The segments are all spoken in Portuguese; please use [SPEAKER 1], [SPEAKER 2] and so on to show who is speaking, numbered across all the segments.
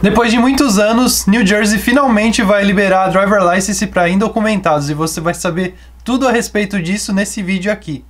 [SPEAKER 1] Depois de muitos anos, New Jersey finalmente vai liberar a driver license para indocumentados e você vai saber tudo a respeito disso nesse vídeo aqui.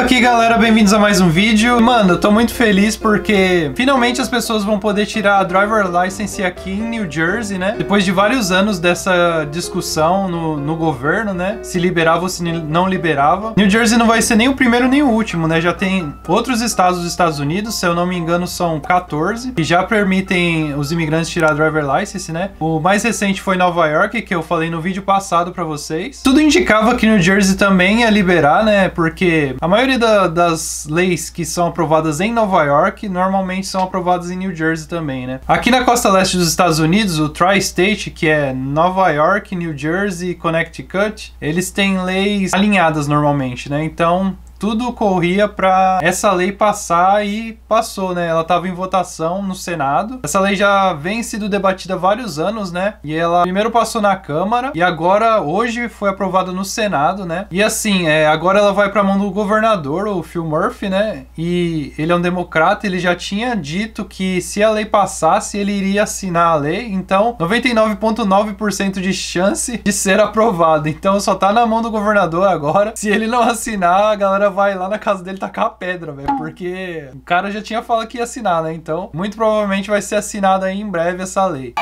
[SPEAKER 1] Aqui galera, bem-vindos a mais um vídeo. Mano, eu tô muito feliz porque finalmente as pessoas vão poder tirar a driver license aqui em New Jersey, né? Depois de vários anos dessa discussão no, no governo, né? Se liberava ou se não liberava. New Jersey não vai ser nem o primeiro nem o último, né? Já tem outros estados dos Estados Unidos, se eu não me engano são 14, que já permitem os imigrantes tirar a driver license, né? O mais recente foi Nova York, que eu falei no vídeo passado pra vocês. Tudo indicava que New Jersey também ia liberar, né? Porque a maioria da, das leis que são aprovadas em Nova York normalmente são aprovadas em New Jersey também, né? Aqui na costa leste dos Estados Unidos, o Tri-State, que é Nova York, New Jersey e Connecticut, eles têm leis alinhadas normalmente, né? Então tudo corria para essa lei passar e passou, né? Ela estava em votação no Senado. Essa lei já vem sido debatida há vários anos, né? E ela primeiro passou na Câmara e agora hoje foi aprovada no Senado, né? E assim, é, agora ela vai para a mão do governador, o Phil Murphy, né? E ele é um democrata, ele já tinha dito que se a lei passasse, ele iria assinar a lei. Então, 99.9% de chance de ser aprovado. Então, só tá na mão do governador agora. Se ele não assinar, a galera vai lá na casa dele tacar a pedra, velho. Porque o cara já tinha falado que ia assinar, né? Então, muito provavelmente vai ser assinada aí em breve essa lei.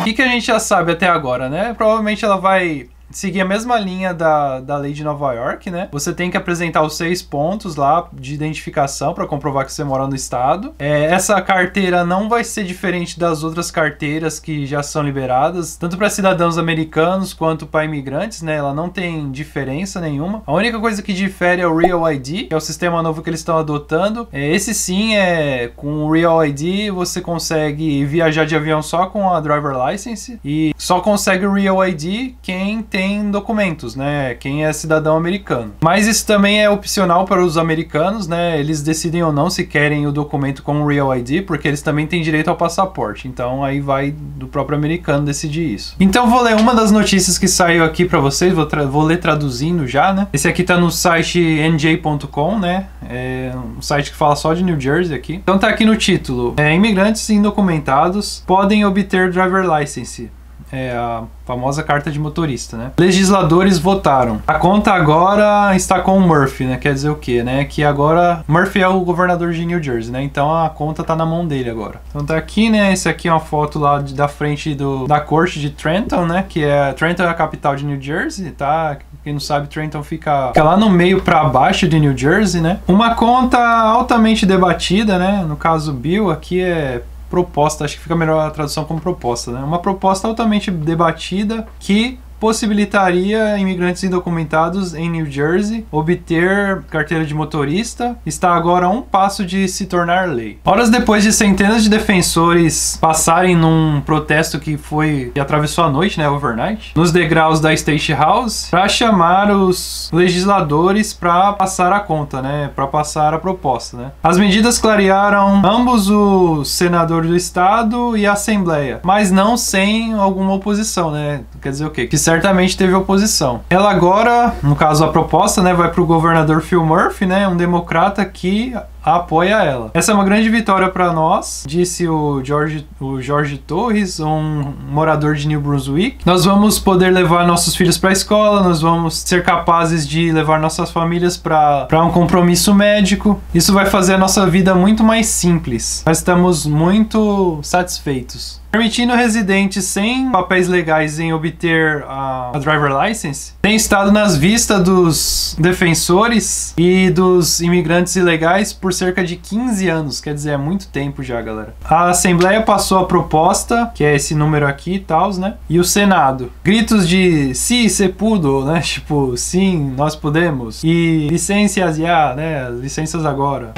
[SPEAKER 1] O que, que a gente já sabe até agora, né? Provavelmente ela vai seguir a mesma linha da, da lei de Nova York, né? Você tem que apresentar os seis pontos lá de identificação para comprovar que você mora no estado. É, essa carteira não vai ser diferente das outras carteiras que já são liberadas, tanto para cidadãos americanos quanto para imigrantes, né? Ela não tem diferença nenhuma. A única coisa que difere é o Real ID, que é o sistema novo que eles estão adotando. É, esse sim é com o Real ID você consegue viajar de avião só com a driver license e só consegue o Real ID quem tem tem documentos, né? Quem é cidadão americano. Mas isso também é opcional para os americanos, né? Eles decidem ou não se querem o documento com o Real ID, porque eles também têm direito ao passaporte. Então aí vai do próprio americano decidir isso. Então vou ler uma das notícias que saiu aqui para vocês, vou, vou, ler traduzindo já, né? Esse aqui tá no site nj.com, né? É um site que fala só de New Jersey aqui. Então tá aqui no título: é, imigrantes indocumentados podem obter driver license. É a famosa carta de motorista, né? Legisladores votaram. A conta agora está com o Murphy, né? Quer dizer o quê, né? Que agora Murphy é o governador de New Jersey, né? Então a conta tá na mão dele agora. Então tá aqui, né? Esse aqui é uma foto lá de, da frente do, da corte de Trenton, né? Que é Trenton é a capital de New Jersey, tá? Quem não sabe, Trenton fica, fica lá no meio para baixo de New Jersey, né? Uma conta altamente debatida, né? No caso Bill aqui é proposta, acho que fica melhor a tradução como proposta, né? Uma proposta altamente debatida que possibilitaria imigrantes indocumentados em New Jersey obter carteira de motorista, está agora a um passo de se tornar lei. Horas depois de centenas de defensores passarem num protesto que foi que atravessou a noite, né, overnight, nos degraus da State House, para chamar os legisladores para passar a conta, né, para passar a proposta, né. As medidas clarearam ambos o senador do estado e a assembleia, mas não sem alguma oposição, né? Quer dizer o quê? Que certamente teve oposição. Ela agora, no caso a proposta, né, vai para o governador Phil Murphy, né, um democrata que apoia ela. Essa é uma grande vitória para nós, disse o Jorge, o Jorge Torres, um morador de New Brunswick. Nós vamos poder levar nossos filhos para a escola, nós vamos ser capazes de levar nossas famílias para um compromisso médico. Isso vai fazer a nossa vida muito mais simples. Nós estamos muito satisfeitos permitindo residentes sem papéis legais em obter a, a, driver license, tem estado nas vistas dos defensores e dos imigrantes ilegais por cerca de 15 anos, quer dizer, é muito tempo já, galera. A Assembleia passou a proposta, que é esse número aqui e tal, né? E o Senado. Gritos de sim, se pudo, né? Tipo, sim, nós podemos. E licenças já, né? Licenças agora.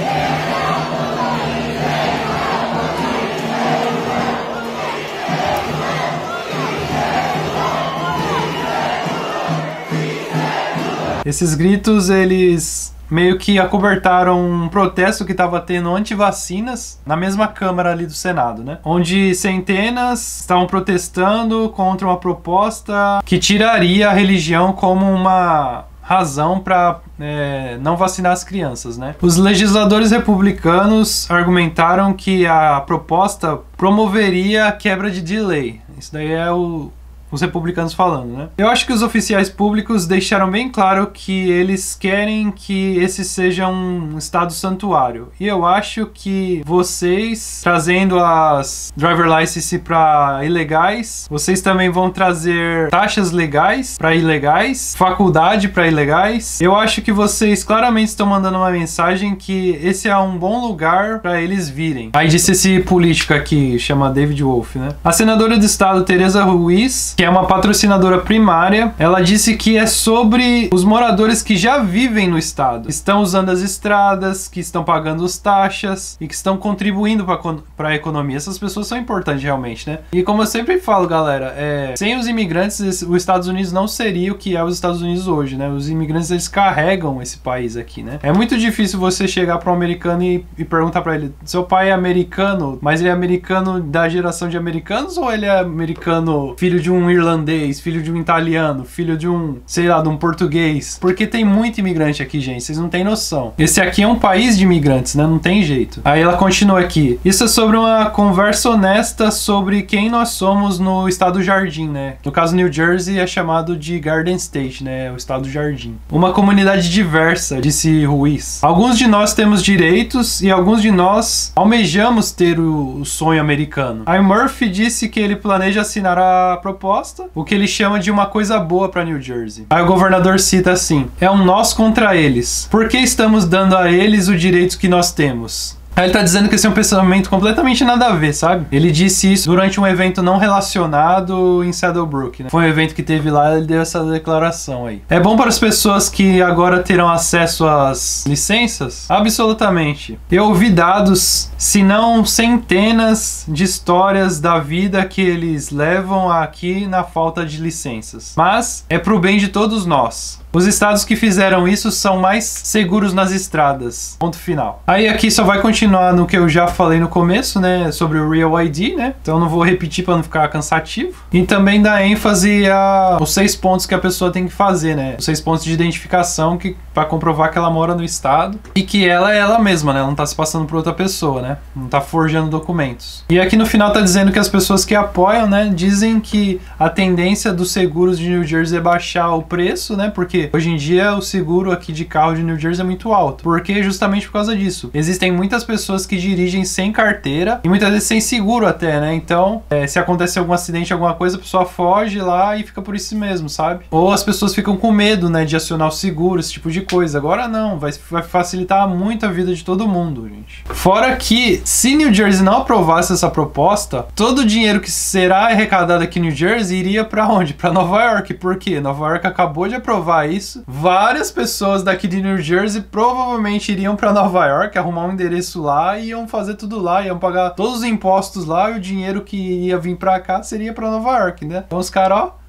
[SPEAKER 1] Esses gritos, eles meio que acobertaram um protesto que estava tendo anti-vacinas na mesma Câmara ali do Senado, né? Onde centenas estavam protestando contra uma proposta que tiraria a religião como uma razão para é, não vacinar as crianças, né? Os legisladores republicanos argumentaram que a proposta promoveria a quebra de delay. Isso daí é o, os republicanos falando, né? Eu acho que os oficiais públicos deixaram bem claro que eles querem que esse seja um estado santuário. E eu acho que vocês trazendo as driver license para ilegais, vocês também vão trazer taxas legais para ilegais, faculdade para ilegais. Eu acho que vocês claramente estão mandando uma mensagem que esse é um bom lugar para eles virem. Aí disse esse político aqui, chama David Wolf, né? A senadora do estado Teresa Ruiz que é uma patrocinadora primária, ela disse que é sobre os moradores que já vivem no estado, estão usando as estradas, que estão pagando as taxas e que estão contribuindo para a economia. Essas pessoas são importantes realmente, né? E como eu sempre falo, galera, é, sem os imigrantes, os Estados Unidos não seria o que é os Estados Unidos hoje, né? Os imigrantes eles carregam esse país aqui, né? É muito difícil você chegar para um americano e, e perguntar para ele: seu pai é americano, mas ele é americano da geração de americanos ou ele é americano filho de um irlandês, filho de um italiano, filho de um, sei lá, de um português. Porque tem muito imigrante aqui, gente, vocês não têm noção. Esse aqui é um país de imigrantes, né? Não tem jeito. Aí ela continua aqui. Isso é sobre uma conversa honesta sobre quem nós somos no estado Jardim, né? No caso, New Jersey é chamado de Garden State, né? O estado Jardim. Uma comunidade diversa, disse Ruiz. Alguns de nós temos direitos e alguns de nós almejamos ter o, sonho americano. Aí Murphy disse que ele planeja assinar a proposta proposta, o que ele chama de uma coisa boa para New Jersey. Aí o governador cita assim: é um nós contra eles. Por que estamos dando a eles o direito que nós temos? Aí ele tá dizendo que esse é um pensamento completamente nada a ver, sabe? Ele disse isso durante um evento não relacionado em Saddlebrook, né? Foi um evento que teve lá, ele deu essa declaração aí. É bom para as pessoas que agora terão acesso às licenças? Absolutamente. Eu ouvi dados, se não centenas de histórias da vida que eles levam aqui na falta de licenças. Mas é pro bem de todos nós. Os estados que fizeram isso são mais seguros nas estradas. Ponto final. Aí aqui só vai continuar no que eu já falei no começo, né, sobre o Real ID, né? Então não vou repetir para não ficar cansativo. E também dá ênfase a os seis pontos que a pessoa tem que fazer, né? Os seis pontos de identificação que para comprovar que ela mora no estado e que ela é ela mesma, né? Ela não tá se passando por outra pessoa, né? Não tá forjando documentos. E aqui no final tá dizendo que as pessoas que apoiam, né, dizem que a tendência dos seguros de New Jersey é baixar o preço, né? Porque hoje em dia o seguro aqui de carro de New Jersey é muito alto. Porque justamente por causa disso. Existem muitas pessoas que dirigem sem carteira e muitas vezes sem seguro até, né? Então, é, se acontece algum acidente, alguma coisa, a pessoa foge lá e fica por isso mesmo, sabe? Ou as pessoas ficam com medo, né, de acionar o seguro, esse tipo de coisa. Agora não, vai, vai facilitar muito a vida de todo mundo, gente. Fora que, se New Jersey não aprovasse essa proposta, todo o dinheiro que será arrecadado aqui em New Jersey iria para onde? Para Nova York. Por quê? Nova York acabou de aprovar isso. Várias pessoas daqui de New Jersey provavelmente iriam para Nova York, arrumar um endereço lá e iam fazer tudo lá, iam pagar todos os impostos lá e o dinheiro que ia vir para cá seria para Nova York, né? Então os caras, ó,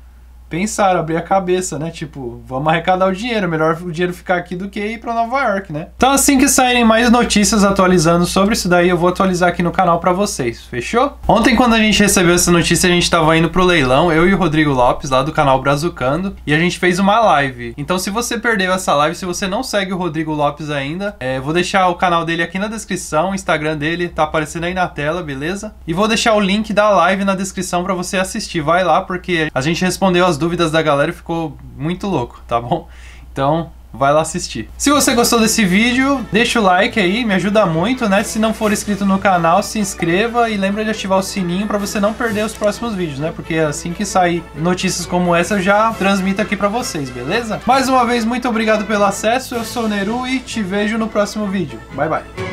[SPEAKER 1] pensaram, abrir a cabeça, né? Tipo, vamos arrecadar o dinheiro, melhor o dinheiro ficar aqui do que ir para Nova York, né? Então assim que saírem mais notícias atualizando sobre isso daí, eu vou atualizar aqui no canal para vocês, fechou? Ontem quando a gente recebeu essa notícia, a gente tava indo pro leilão, eu e o Rodrigo Lopes, lá do canal Brazucando, e a gente fez uma live. Então se você perdeu essa live, se você não segue o Rodrigo Lopes ainda, é, vou deixar o canal dele aqui na descrição, o Instagram dele tá aparecendo aí na tela, beleza? E vou deixar o link da live na descrição para você assistir. Vai lá, porque a gente respondeu as dúvidas da galera e ficou muito louco, tá bom? Então, vai lá assistir. Se você gostou desse vídeo, deixa o like aí, me ajuda muito, né? Se não for inscrito no canal, se inscreva e lembra de ativar o sininho para você não perder os próximos vídeos, né? Porque assim que sair notícias como essa, eu já transmito aqui para vocês, beleza? Mais uma vez, muito obrigado pelo acesso, eu sou o Neru e te vejo no próximo vídeo. Bye, bye!